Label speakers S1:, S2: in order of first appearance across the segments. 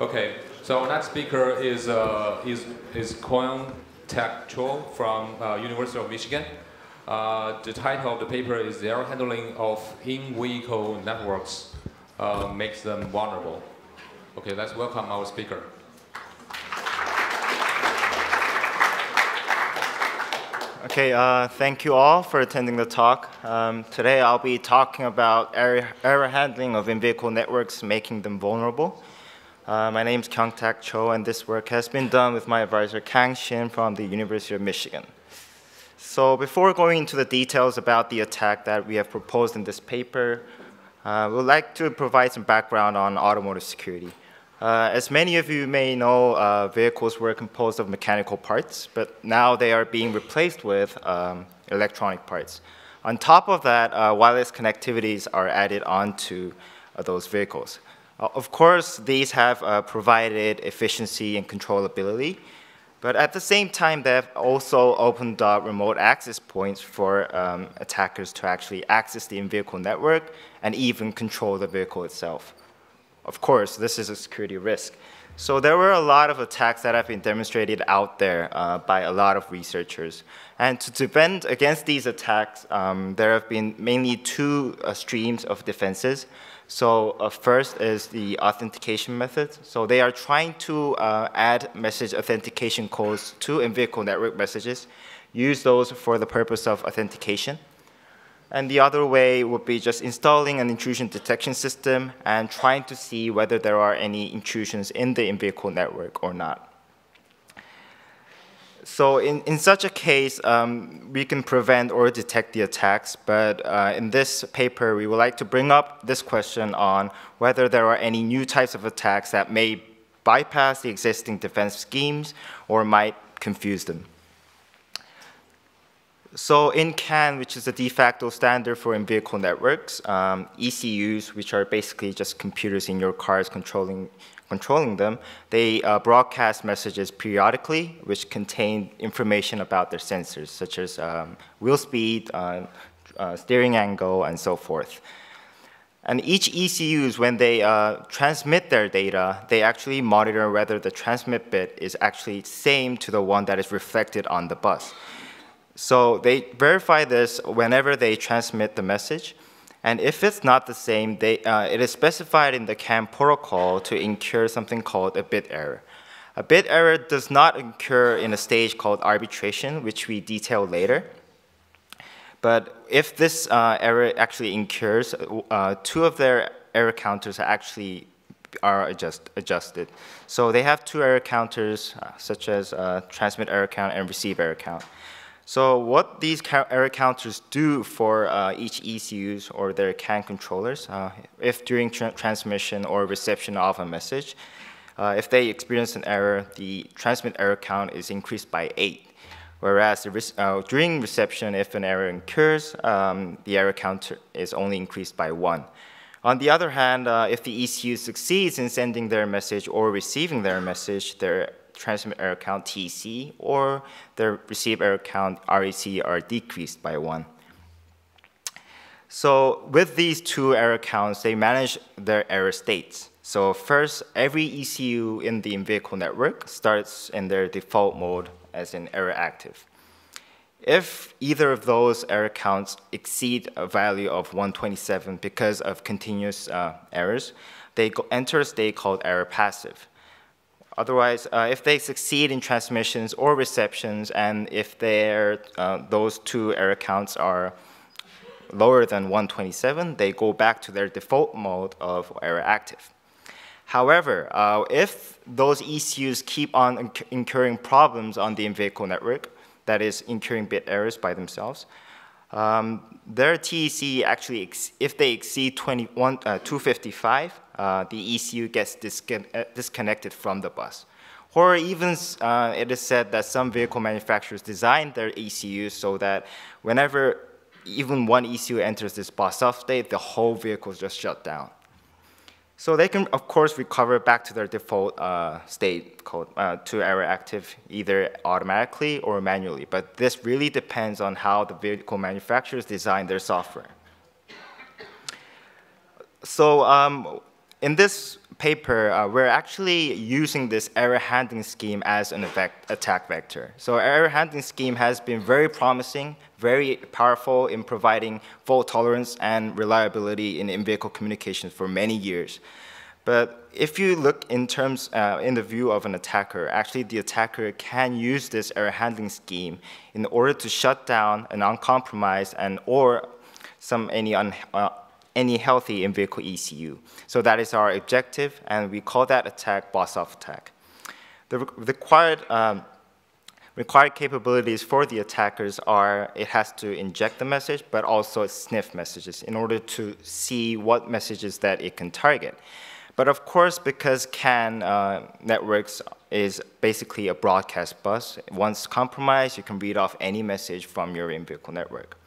S1: Okay, so our next speaker is, uh, is, is Kyung Tak Cho from uh, University of Michigan. Uh, the title of the paper is Error Handling of In-Vehicle Networks uh, Makes Them Vulnerable. Okay, let's welcome our speaker.
S2: Okay, uh, thank you all for attending the talk. Um, today I'll be talking about error, error handling of in-vehicle networks, making them vulnerable. Uh, my name is Kyung-Tak Cho, and this work has been done with my advisor Kang Shin from the University of Michigan. So before going into the details about the attack that we have proposed in this paper, uh, we'd like to provide some background on automotive security. Uh, as many of you may know, uh, vehicles were composed of mechanical parts, but now they are being replaced with um, electronic parts. On top of that, uh, wireless connectivities are added onto uh, those vehicles. Uh, of course, these have uh, provided efficiency and controllability, but at the same time, they've also opened up remote access points for um, attackers to actually access the in-vehicle network and even control the vehicle itself. Of course, this is a security risk. So there were a lot of attacks that have been demonstrated out there uh, by a lot of researchers. And to defend against these attacks, um, there have been mainly two uh, streams of defenses. So uh, first is the authentication method. So they are trying to uh, add message authentication codes to in-vehicle network messages, use those for the purpose of authentication. And the other way would be just installing an intrusion detection system and trying to see whether there are any intrusions in the in-vehicle network or not. So in, in such a case, um, we can prevent or detect the attacks, but uh, in this paper, we would like to bring up this question on whether there are any new types of attacks that may bypass the existing defense schemes or might confuse them. So in CAN, which is the de facto standard for in-vehicle networks, um, ECUs, which are basically just computers in your cars controlling, controlling them, they uh, broadcast messages periodically, which contain information about their sensors, such as um, wheel speed, uh, uh, steering angle, and so forth. And each ECUs, when they uh, transmit their data, they actually monitor whether the transmit bit is actually same to the one that is reflected on the bus. So they verify this whenever they transmit the message. And if it's not the same, they, uh, it is specified in the CAN protocol to incur something called a bit error. A bit error does not occur in a stage called arbitration, which we detail later. But if this uh, error actually incurs, uh, two of their error counters actually are adjust, adjusted. So they have two error counters, uh, such as uh, transmit error count and receive error count. So what these error counters do for uh, each ECUs or their CAN controllers, uh, if during tra transmission or reception of a message, uh, if they experience an error, the transmit error count is increased by eight. Whereas uh, during reception, if an error occurs, um, the error counter is only increased by one. On the other hand, uh, if the ECU succeeds in sending their message or receiving their message, their transmit error count TC or the receive error count REC are decreased by one. So with these two error counts, they manage their error states. So first, every ECU in the in-vehicle network starts in their default mode as an error active. If either of those error counts exceed a value of 127 because of continuous uh, errors, they enter a state called error passive. Otherwise, uh, if they succeed in transmissions or receptions, and if uh, those two error counts are lower than 127, they go back to their default mode of error active. However, uh, if those ECUs keep on incurring problems on the in-vehicle network, that is incurring bit errors by themselves, um, their TEC actually, if they exceed 21, uh, 255, uh, the ECU gets discon uh, disconnected from the bus. Or even uh, it is said that some vehicle manufacturers design their ECUs so that whenever even one ECU enters this bus off state, the whole vehicle is just shut down. So they can, of course, recover back to their default uh, state code uh, to error active either automatically or manually. But this really depends on how the vehicle manufacturers design their software. So um, in this paper, uh, we're actually using this error handling scheme as an attack vector. So error handling scheme has been very promising, very powerful in providing fault tolerance and reliability in in-vehicle communications for many years. But if you look in terms, uh, in the view of an attacker, actually the attacker can use this error handling scheme in order to shut down an uncompromised and or some any un, uh, any healthy in-vehicle ECU. So that is our objective, and we call that attack boss-off attack. The required, um, required capabilities for the attackers are it has to inject the message, but also sniff messages in order to see what messages that it can target. But of course, because CAN uh, networks is basically a broadcast bus, once compromised, you can read off any message from your in-vehicle network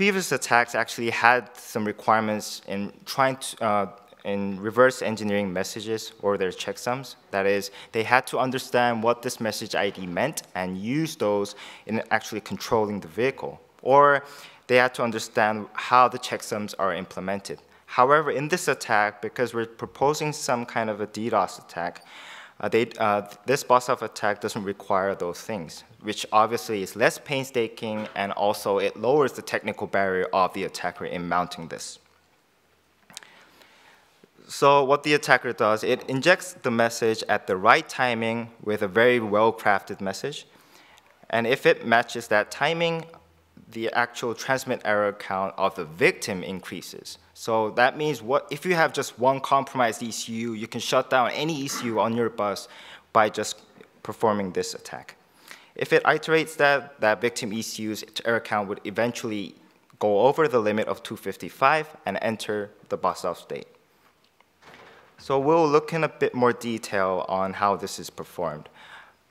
S2: previous attacks actually had some requirements in trying to, uh, in reverse engineering messages or their checksums. That is, they had to understand what this message ID meant and use those in actually controlling the vehicle. Or they had to understand how the checksums are implemented. However, in this attack, because we're proposing some kind of a DDoS attack, uh, they, uh, this boss-off attack doesn't require those things, which obviously is less painstaking and also it lowers the technical barrier of the attacker in mounting this. So what the attacker does, it injects the message at the right timing with a very well-crafted message. And if it matches that timing, the actual transmit error count of the victim increases. So that means what if you have just one compromised ECU, you can shut down any ECU on your bus by just performing this attack. If it iterates that, that victim ECU's error count would eventually go over the limit of 255 and enter the bus off state. So we'll look in a bit more detail on how this is performed.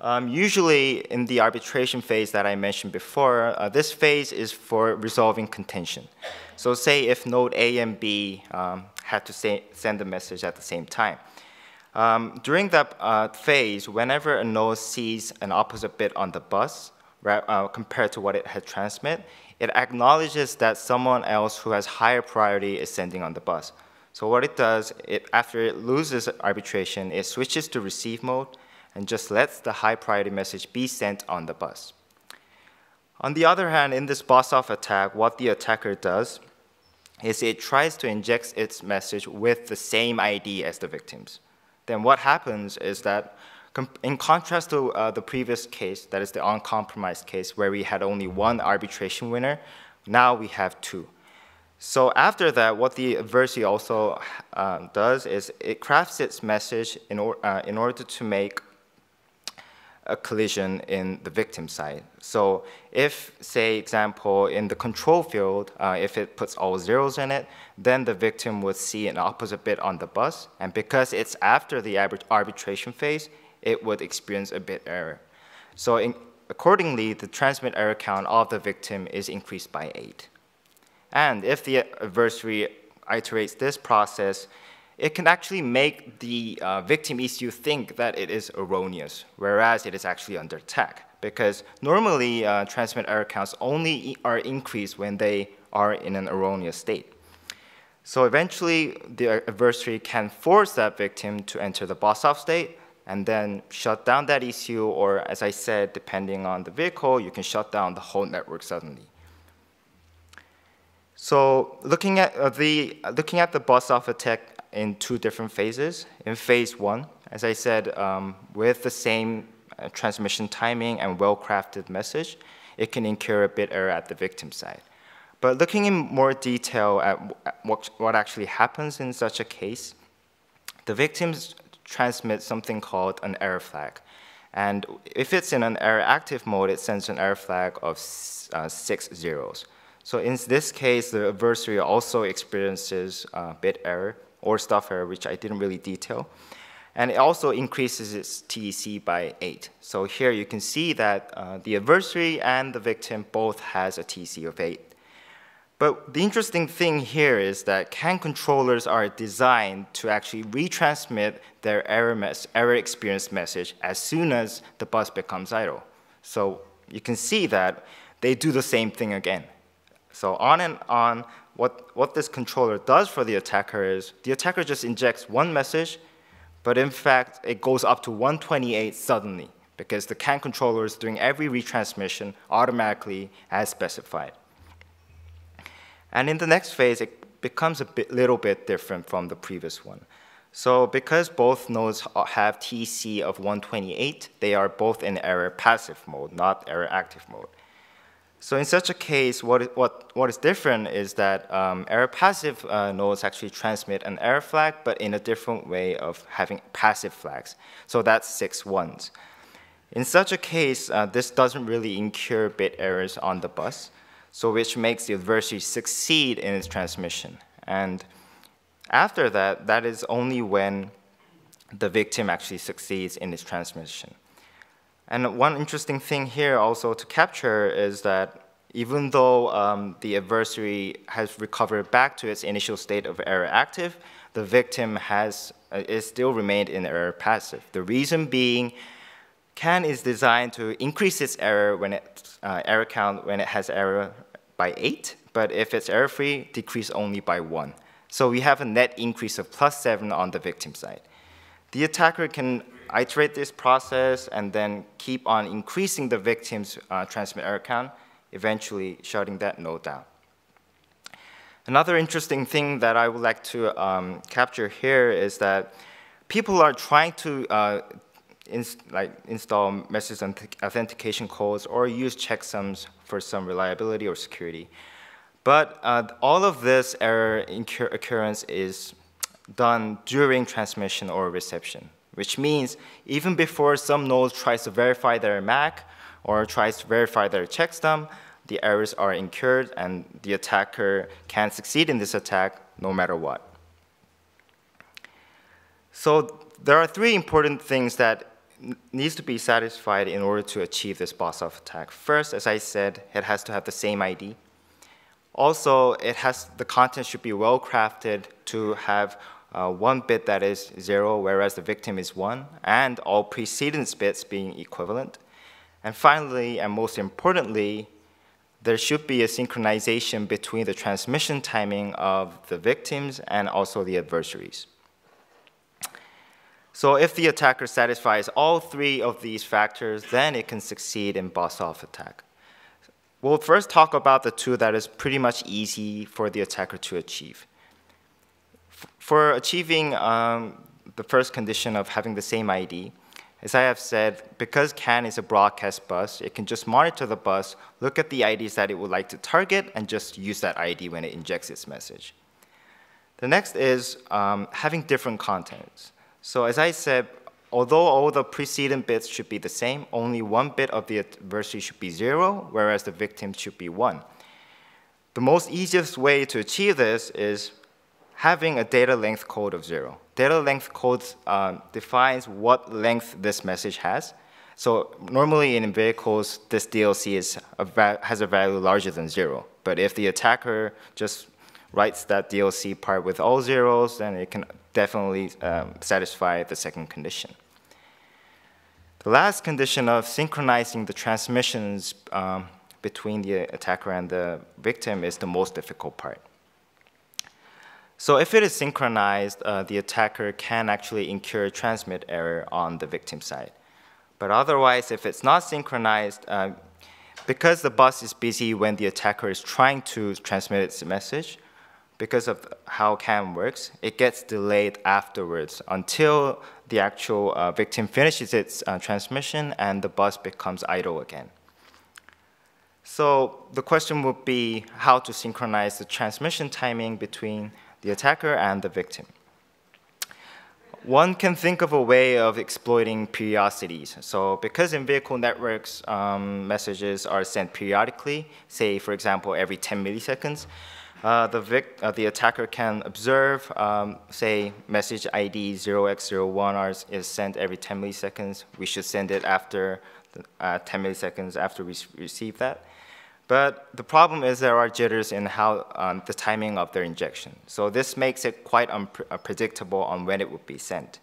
S2: Um, usually in the arbitration phase that I mentioned before, uh, this phase is for resolving contention. So say if node A and B um, had to say, send a message at the same time. Um, during that uh, phase, whenever a node sees an opposite bit on the bus uh, compared to what it had transmit, it acknowledges that someone else who has higher priority is sending on the bus. So what it does, it, after it loses arbitration, it switches to receive mode and just lets the high priority message be sent on the bus. On the other hand, in this boss-off attack, what the attacker does is it tries to inject its message with the same ID as the victims. Then what happens is that in contrast to uh, the previous case, that is the uncompromised case, where we had only one arbitration winner, now we have two. So after that, what the adversary also uh, does is it crafts its message in, or, uh, in order to make a collision in the victim side. So if, say, example, in the control field, uh, if it puts all zeros in it, then the victim would see an opposite bit on the bus, and because it's after the average arbitration phase, it would experience a bit error. So in, accordingly, the transmit error count of the victim is increased by eight. And if the adversary iterates this process, it can actually make the uh, victim ECU think that it is erroneous, whereas it is actually under attack. Because normally uh, transmit error counts only are increased when they are in an erroneous state. So eventually, the adversary can force that victim to enter the boss-off state and then shut down that ECU, or as I said, depending on the vehicle, you can shut down the whole network suddenly. So looking at uh, the looking at the boss-off attack in two different phases. In phase one, as I said, um, with the same uh, transmission timing and well-crafted message, it can incur a bit error at the victim side. But looking in more detail at what, what actually happens in such a case, the victims transmit something called an error flag. And if it's in an error active mode, it sends an error flag of uh, six zeros. So in this case, the adversary also experiences uh, bit error or stuff error, which I didn't really detail. And it also increases its TEC by 8. So here you can see that uh, the adversary and the victim both has a TEC of 8. But the interesting thing here is that CAN controllers are designed to actually retransmit their error, error experience message as soon as the bus becomes idle. So you can see that they do the same thing again. So on and on, what, what this controller does for the attacker is the attacker just injects one message, but in fact, it goes up to 128 suddenly because the CAN controller is doing every retransmission automatically as specified. And in the next phase, it becomes a bit, little bit different from the previous one. So because both nodes have TC of 128, they are both in error passive mode, not error active mode. So in such a case, what, what, what is different is that um, error passive uh, nodes actually transmit an error flag, but in a different way of having passive flags. So that's six ones. In such a case, uh, this doesn't really incur bit errors on the bus, so which makes the adversary succeed in its transmission. And after that, that is only when the victim actually succeeds in its transmission. And one interesting thing here also to capture is that even though um, the adversary has recovered back to its initial state of error active, the victim has uh, is still remained in error passive. The reason being, CAN is designed to increase its error when it uh, error count when it has error by eight, but if it's error free, decrease only by one. So we have a net increase of plus 7 on the victim side. The attacker can iterate this process and then keep on increasing the victim's uh, transmit error count, eventually shutting that node down. Another interesting thing that I would like to um, capture here is that people are trying to uh, ins like install message and authentication codes or use checksums for some reliability or security. But uh, all of this error occurrence is done during transmission or reception, which means even before some node tries to verify their MAC or tries to verify their checksum, the errors are incurred and the attacker can succeed in this attack no matter what. So there are three important things that needs to be satisfied in order to achieve this boss-off attack. First, as I said, it has to have the same ID. Also, it has the content should be well crafted to have uh, one bit that is zero, whereas the victim is one, and all precedence bits being equivalent. And finally, and most importantly, there should be a synchronization between the transmission timing of the victims and also the adversaries. So if the attacker satisfies all three of these factors, then it can succeed in boss-off attack. We'll first talk about the two that is pretty much easy for the attacker to achieve. For achieving um, the first condition of having the same ID, as I have said, because CAN is a broadcast bus, it can just monitor the bus, look at the IDs that it would like to target, and just use that ID when it injects its message. The next is um, having different contents. So as I said, Although all the preceding bits should be the same, only one bit of the adversary should be zero, whereas the victim should be one. The most easiest way to achieve this is having a data length code of zero. Data length code um, defines what length this message has. So normally in vehicles, this DLC is a has a value larger than zero. But if the attacker just writes that DLC part with all zeros, then it can definitely um, satisfy the second condition. The last condition of synchronizing the transmissions um, between the attacker and the victim is the most difficult part. So if it is synchronized, uh, the attacker can actually incur transmit error on the victim side. But otherwise, if it's not synchronized, uh, because the bus is busy when the attacker is trying to transmit its message, because of how CAM works, it gets delayed afterwards until the actual uh, victim finishes its uh, transmission and the bus becomes idle again. So the question would be how to synchronize the transmission timing between the attacker and the victim. One can think of a way of exploiting periodicities. So because in vehicle networks, um, messages are sent periodically, say, for example, every 10 milliseconds, uh, the, uh, the attacker can observe, um, say, message ID 0x01 is sent every 10 milliseconds. We should send it after uh, 10 milliseconds after we receive that. But the problem is there are jitters in how um, the timing of their injection. So this makes it quite unpredictable on when it would be sent.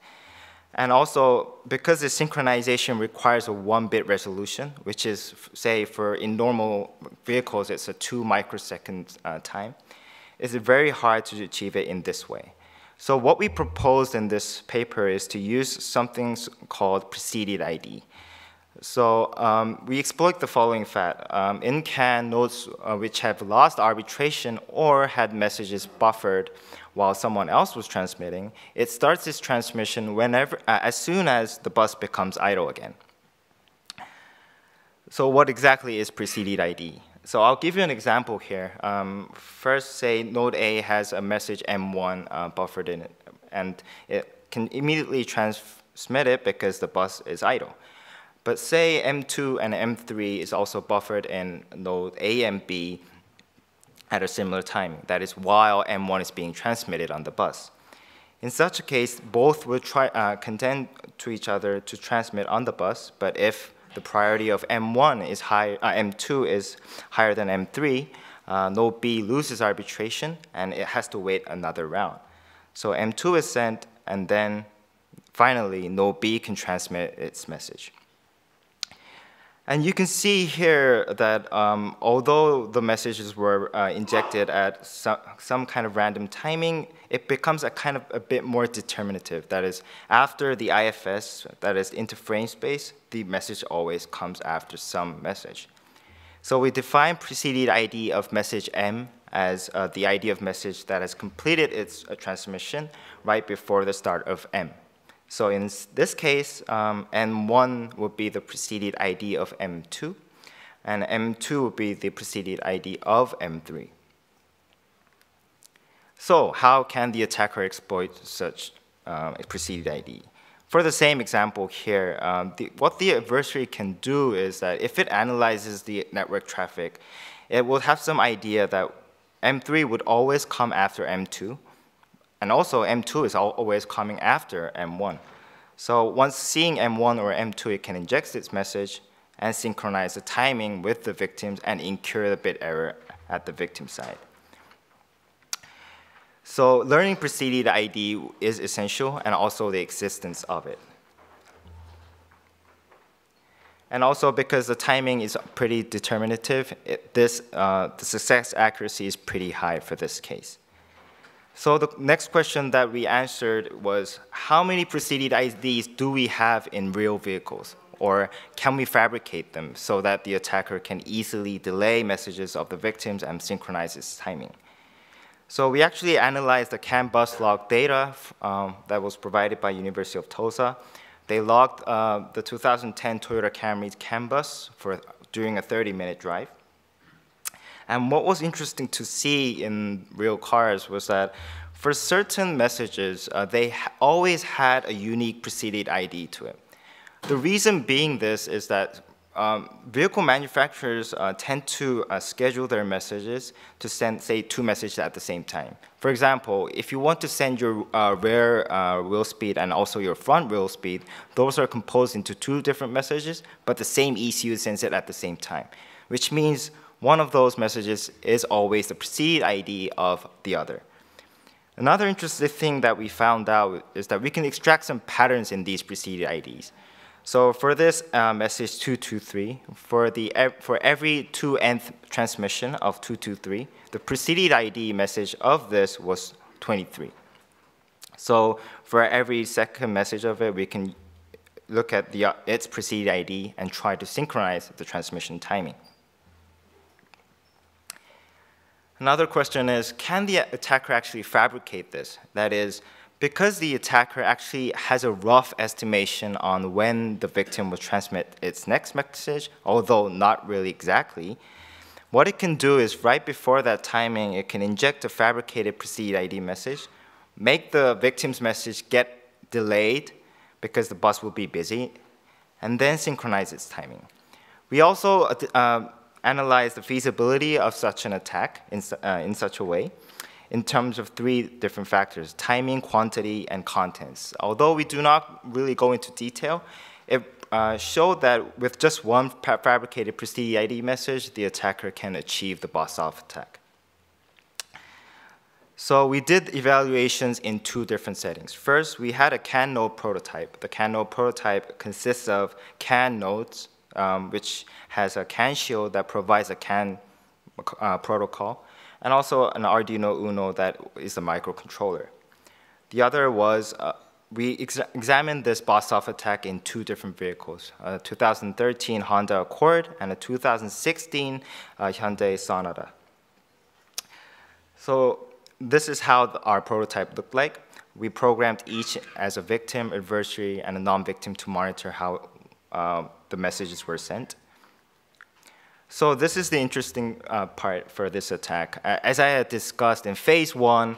S2: And also, because the synchronization requires a one-bit resolution, which is, say, for in normal vehicles, it's a two microsecond uh, time, it's very hard to achieve it in this way. So what we proposed in this paper is to use something called preceded ID. So um, we exploit the following fact. Um, in CAN, nodes uh, which have lost arbitration or had messages buffered while someone else was transmitting, it starts its transmission whenever, uh, as soon as the bus becomes idle again. So what exactly is preceded ID? So I'll give you an example here. Um, first, say node A has a message M1 uh, buffered in it, and it can immediately transmit it because the bus is idle. But say M2 and M3 is also buffered in node A and B at a similar timing. That is while M1 is being transmitted on the bus. In such a case, both will try, uh, contend to each other to transmit on the bus, but if the priority of M1 is high, uh, M2 is higher than M3, uh, node B loses arbitration and it has to wait another round. So M2 is sent and then finally node B can transmit its message. And you can see here that um, although the messages were uh, injected at some, some kind of random timing, it becomes a kind of a bit more determinative. That is, after the IFS, that is into frame space, the message always comes after some message. So we define preceded ID of message M as uh, the ID of message that has completed its uh, transmission right before the start of M. So in this case, um, M1 would be the preceded ID of M2, and M2 would be the preceded ID of M3. So how can the attacker exploit such uh, preceded ID? For the same example here, um, the, what the adversary can do is that if it analyzes the network traffic, it will have some idea that M3 would always come after M2, and also M2 is always coming after M1. So once seeing M1 or M2, it can inject its message and synchronize the timing with the victims and incur the bit error at the victim side. So learning preceded ID is essential and also the existence of it. And also because the timing is pretty determinative, it, this, uh, the success accuracy is pretty high for this case. So the next question that we answered was, how many preceded IDs do we have in real vehicles? Or can we fabricate them so that the attacker can easily delay messages of the victims and synchronize its timing? So we actually analyzed the CAN bus log data um, that was provided by University of Tulsa. They logged uh, the 2010 Toyota Camry CAN bus for, during a 30-minute drive. And what was interesting to see in real cars was that for certain messages, uh, they ha always had a unique preceded ID to it. The reason being this is that um, vehicle manufacturers uh, tend to uh, schedule their messages to send, say, two messages at the same time. For example, if you want to send your uh, rear uh, wheel speed and also your front wheel speed, those are composed into two different messages, but the same ECU sends it at the same time, which means one of those messages is always the preceded ID of the other. Another interesting thing that we found out is that we can extract some patterns in these preceded IDs. So for this uh, message 223, for, the, for every 2 nth transmission of 223, the preceded ID message of this was 23. So for every second message of it, we can look at the, uh, its preceded ID and try to synchronize the transmission timing. Another question is, can the attacker actually fabricate this? That is, because the attacker actually has a rough estimation on when the victim will transmit its next message, although not really exactly, what it can do is right before that timing, it can inject a fabricated preceded ID message, make the victim's message get delayed because the bus will be busy, and then synchronize its timing. We also uh, analyze the feasibility of such an attack in, uh, in such a way in terms of three different factors, timing, quantity, and contents. Although we do not really go into detail, it uh, showed that with just one fabricated preceded ID message, the attacker can achieve the bus-off attack. So we did evaluations in two different settings. First, we had a CAN node prototype. The CAN node prototype consists of CAN nodes um, which has a CAN shield that provides a CAN uh, protocol, and also an Arduino Uno that is a microcontroller. The other was uh, we ex examined this BOSOF attack in two different vehicles, a 2013 Honda Accord and a 2016 uh, Hyundai Sonata. So this is how the, our prototype looked like. We programmed each as a victim, adversary, and a non-victim to monitor how uh, the messages were sent. So this is the interesting uh, part for this attack. As I had discussed in phase one,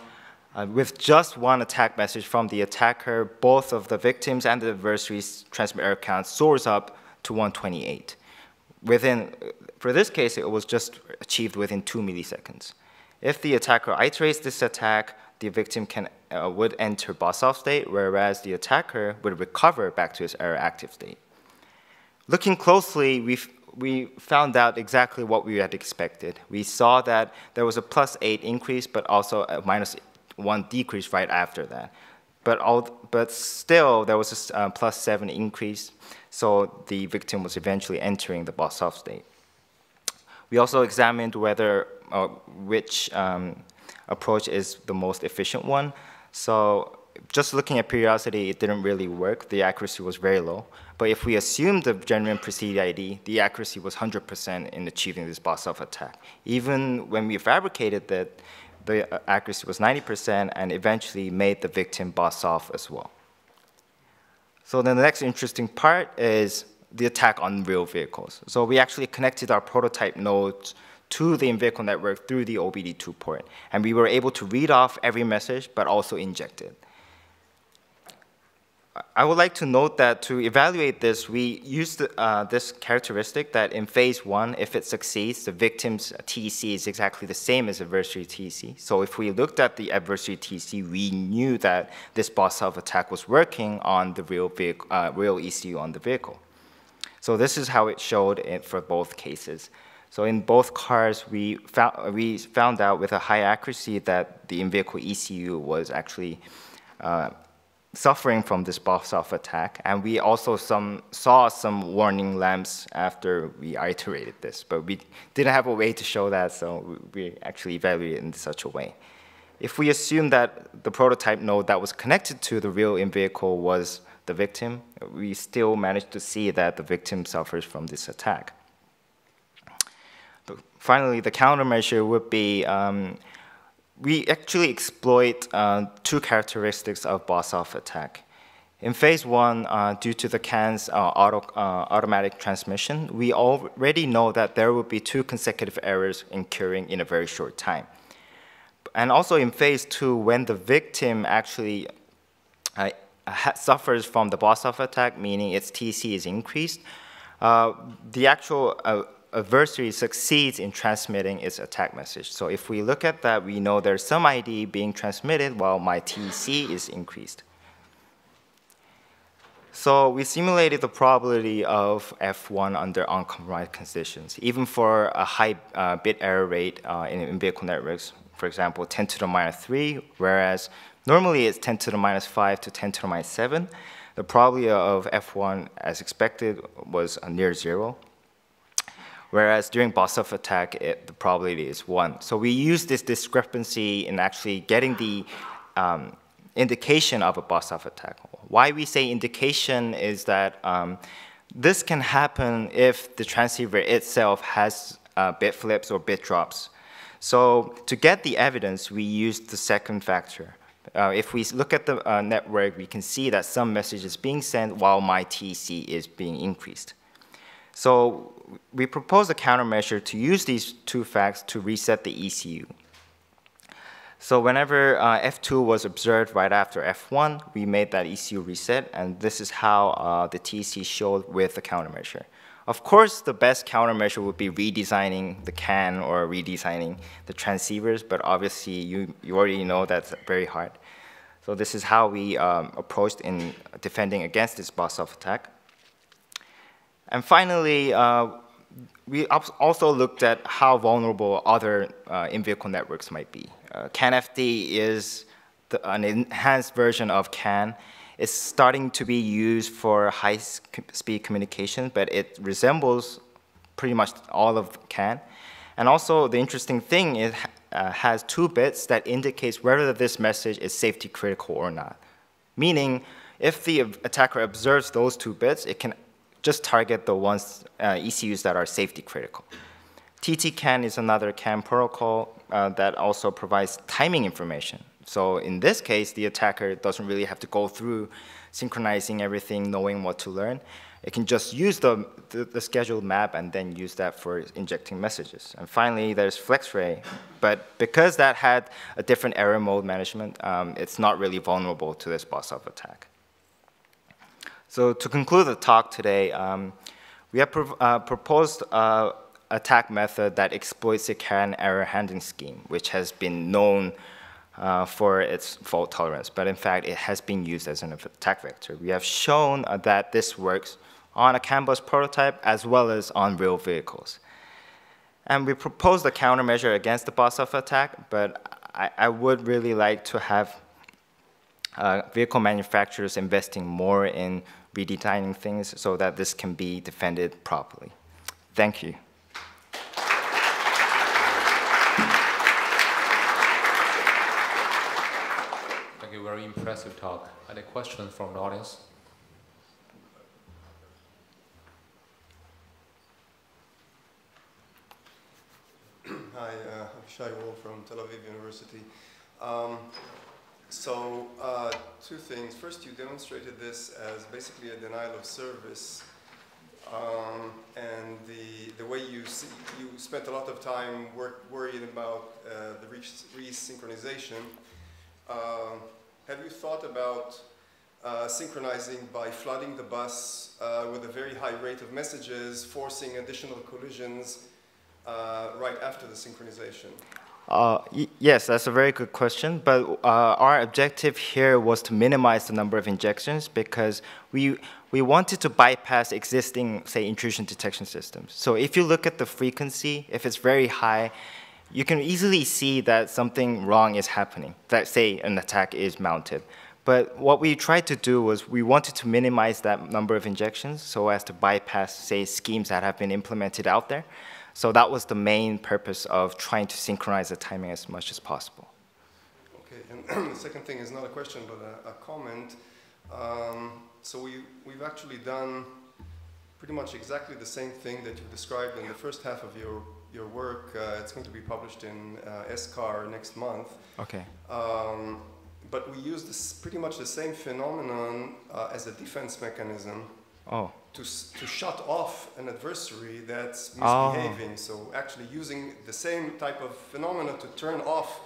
S2: uh, with just one attack message from the attacker, both of the victims and the adversary's transmit error count soars up to 128. Within, for this case, it was just achieved within two milliseconds. If the attacker iterates this attack, the victim can, uh, would enter BOSOF state, whereas the attacker would recover back to his error active state. Looking closely, we we found out exactly what we had expected. We saw that there was a plus 8 increase, but also a minus 1 decrease right after that. But, all, but still, there was a uh, plus 7 increase, so the victim was eventually entering the BOSOF state. We also examined whether uh, which um, approach is the most efficient one. So just looking at periodicity, it didn't really work. The accuracy was very low. But if we assume the genuine preceding ID, the accuracy was 100% in achieving this BOSOF attack. Even when we fabricated that, the uh, accuracy was 90% and eventually made the victim BOSOF as well. So then the next interesting part is the attack on real vehicles. So we actually connected our prototype nodes to the in-vehicle network through the OBD2 port. And we were able to read off every message, but also inject it. I would like to note that to evaluate this, we used uh, this characteristic that in phase one, if it succeeds, the victim's TEC is exactly the same as adversary TEC. So if we looked at the adversary TEC, we knew that this BOSOF attack was working on the real, vehicle, uh, real ECU on the vehicle. So this is how it showed it for both cases. So in both cars, we found, we found out with a high accuracy that the in-vehicle ECU was actually uh, suffering from this BOSOF attack, and we also some, saw some warning lamps after we iterated this, but we didn't have a way to show that, so we actually evaluated in such a way. If we assume that the prototype node that was connected to the real in-vehicle was the victim, we still managed to see that the victim suffers from this attack. But finally, the countermeasure would be um, we actually exploit uh, two characteristics of BOSOF attack. In phase one, uh, due to the CAN's uh, auto, uh, automatic transmission, we already know that there will be two consecutive errors occurring in a very short time. And also in phase two, when the victim actually uh, suffers from the BOSOF attack, meaning its TC is increased, uh, the actual adversary succeeds in transmitting its attack message. So if we look at that, we know there's some ID being transmitted while my TC is increased. So we simulated the probability of F1 under uncompromised conditions, even for a high uh, bit error rate uh, in, in vehicle networks, for example, 10 to the minus 3, whereas normally it's 10 to the minus 5 to 10 to the minus 7. The probability of F1, as expected, was near zero whereas during BOSOF attack, it, the probability is one. So we use this discrepancy in actually getting the um, indication of a BOSOF attack. Why we say indication is that um, this can happen if the transceiver itself has uh, bit flips or bit drops. So to get the evidence, we use the second factor. Uh, if we look at the uh, network, we can see that some message is being sent while my TC is being increased. So we propose a countermeasure to use these two facts to reset the ECU. So whenever uh, F2 was observed right after F1, we made that ECU reset, and this is how uh, the TEC showed with the countermeasure. Of course, the best countermeasure would be redesigning the CAN or redesigning the transceivers, but obviously you, you already know that's very hard. So this is how we um, approached in defending against this BOSOF attack. And finally, uh, we also looked at how vulnerable other uh, in-vehicle networks might be. Uh, CANFD is the, an enhanced version of CAN. It's starting to be used for high-speed communication, but it resembles pretty much all of CAN. And also, the interesting thing is uh, has two bits that indicates whether this message is safety critical or not. Meaning, if the attacker observes those two bits, it can just target the ones uh, ECUs that are safety critical. TTCAN is another CAN protocol uh, that also provides timing information. So in this case, the attacker doesn't really have to go through synchronizing everything, knowing what to learn. It can just use the, the, the, scheduled map and then use that for injecting messages. And finally, there's FlexRay. But because that had a different error mode management, um, it's not really vulnerable to this boss-off attack. So to conclude the talk today, um, we have uh, proposed uh, attack method that exploits the CAN error handling scheme, which has been known uh, for its fault tolerance, but in fact, it has been used as an attack vector. We have shown uh, that this works on a CAN bus prototype as well as on real vehicles. And we proposed a countermeasure against the boss-off attack, but I, I, would really like to have uh, vehicle manufacturers investing more in redesigning things so that this can be defended properly. Thank you.
S1: Thank you, very impressive talk. Any questions from the audience?
S3: Hi, uh, Shai Wall from Tel Aviv University. Um, so, uh, two things. First, you demonstrated this as basically a denial of service. Um, and the, the way you, see, you spent a lot of time worrying about uh, the resynchronization. Uh, have you thought about uh, synchronizing by flooding the bus uh, with a very high rate of messages, forcing additional collisions uh, right after the synchronization?
S2: Uh, yes, that's a very good question. But uh, our objective here was to minimize the number of injections because we we wanted to bypass existing, say, intrusion detection systems. So if you look at the frequency, if it's very high, you can easily see that something wrong is happening. That say an attack is mounted. But what we tried to do was we wanted to minimize that number of injections so as to bypass, say, schemes that have been implemented out there. So that was the main purpose of trying to synchronize the timing as much as possible.
S3: Okay, and the second thing is not a question, but a, a comment. Um, so we, we've actually done pretty much exactly the same thing that you described in the first half of your, your work. Uh, it's going to be published in uh, SCAR next month.
S2: Okay.
S3: Um, but we use this pretty much the same phenomenon uh, as a defense mechanism
S2: oh.
S3: To, to shut off an adversary that's misbehaving. Oh. So actually using the same type of phenomena to turn off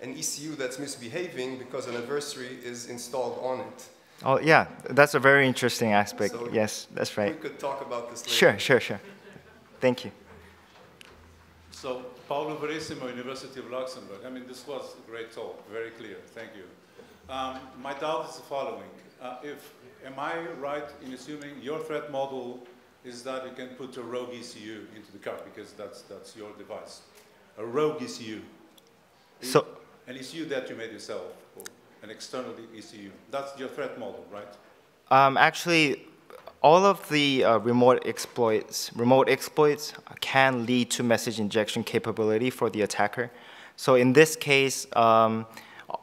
S3: an ECU that's misbehaving because an adversary is installed on it.
S2: Oh yeah, that's a very interesting aspect. So yes, that's right.
S3: We could talk about this later.
S2: Sure, sure, sure. Thank you.
S4: So Paulo Verissimo, University of Luxembourg. I mean, this was a great talk, very clear. Thank you. Um, my doubt is the following. Uh, if am I right in assuming your threat model is that you can put a rogue ECU into the car because that's, that's your device? A rogue ECU.
S2: So,
S4: an ECU that you made yourself, an external ECU. That's your threat model, right?
S2: Um, actually, all of the uh, remote exploits, remote exploits can lead to message injection capability for the attacker. So in this case, um,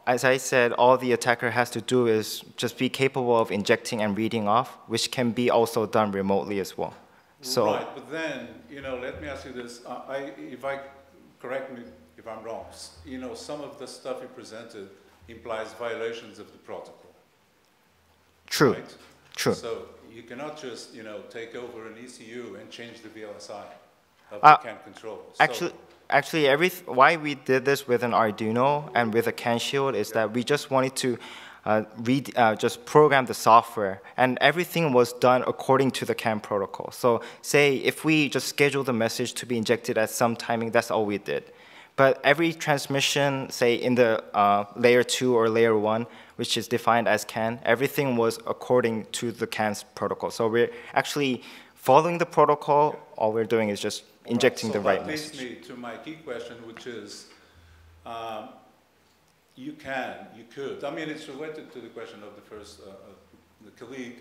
S2: as I said, all the attacker has to do is just be capable of injecting and reading off, which can be also done remotely as well.
S4: So right, but then, you know, let me ask you this. Uh, I, if I, correct me if I'm wrong, you know, some of the stuff you presented implies violations of the protocol.
S2: True,
S4: right?
S2: true.
S4: So you cannot just, you know, take over an ECU and change the VLSI of
S2: uh,
S4: the CAN control.
S2: So, actually every why we did this with an Arduino and with a CAN shield is that we just wanted to uh, read, uh, just program the software, and everything was done according to the CAN protocol. So say if we just schedule the message to be injected at some timing, that's all we did. But every transmission, say in the uh, layer two or layer one, which is defined as CAN, everything was according to the CAN's protocol. So we're actually following the protocol. All we're doing is just injecting
S4: right, so
S2: the right
S4: that
S2: message.
S4: leads me to my key question, which is, um, you can, you could, I mean, it's related to the question of the first, uh, the colleague,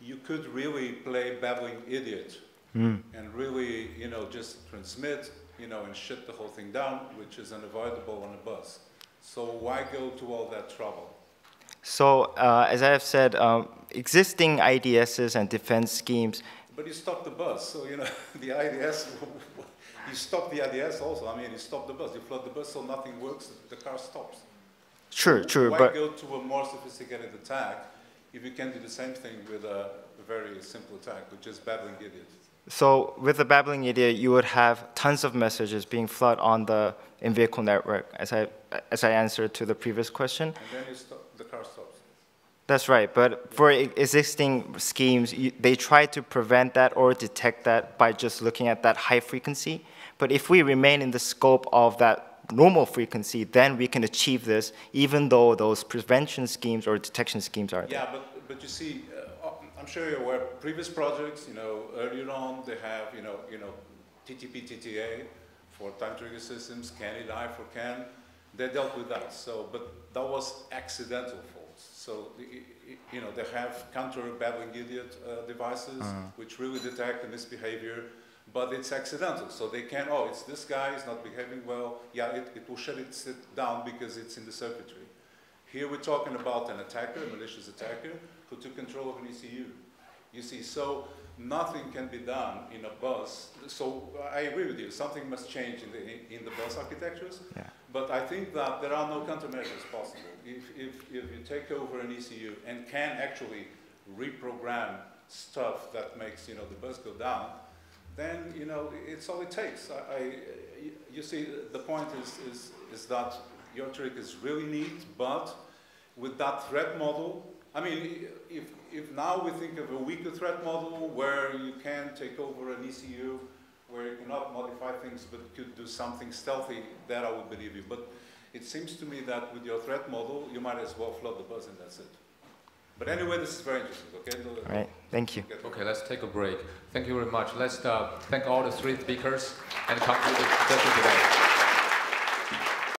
S4: you could really play babbling idiot
S2: mm.
S4: and really, you know, just transmit you know, and shut the whole thing down, which is unavoidable on a bus. So why go to all that trouble?
S2: So, uh, as I have said, um, existing IDSs and defense schemes,
S4: But you stop the bus, so you know the IDS. you stop the IDS also. I mean, you stop the bus, you flood the bus, so nothing works. The car stops.
S2: sure, sure,
S4: Why
S2: but
S4: go to a more sophisticated attack if you can do the same thing with a very simple attack, which is babbling idiot?
S2: so with the babbling idiot, you would have tons of messages being flooded on the in-vehicle network, as I, as I answered to the previous question.
S4: And then you stop, the car stops.
S2: That's right, but for existing schemes, they try to prevent that or detect that by just looking at that high frequency. But if we remain in the scope of that normal frequency, then we can achieve this, even though those prevention schemes or detection schemes are there.
S4: Yeah, but, but you see, uh, I'm sure you're aware, previous projects, you know, earlier on, they have, you know, you know, TTP, TTA for time trigger systems, CANELy for CAN, they dealt with that. So, but that was accidental. So, the- i- i- you know, they have counter babbling idiot uh, devices which really detect the misbehavior, but it's accidental. So they can, oh, it's this guy, is not behaving well. Yeah, it, it will shut it down because it's in the circuitry. Here we're talking about an attacker, a malicious attacker, who took control of an ECU. You see, so nothing can be done in a bus. So I agree with you, something must change in the, in the bus architectures.
S2: Yeah.
S4: But I think that there are no countermeasures possible. If, if, if you take over an ECU and can actually reprogram stuff that makes, you know, the bus go down, then, you know, it's all it takes. I, I, you see, the point is, is, is that your trick is really neat, but with that threat model, I mean, if, if now we think of a weaker threat model where you can take over an ECU, where you cannot modify things but could do something stealthy, that I would believe you. But it seems to me that with your threat model, you might as well flood the bus and that's it. But anyway, this is very interesting, okay?
S2: All right, thank you.
S1: Okay, let's take a break. Thank you very much. Let's uh, thank all the three speakers and conclude the session today.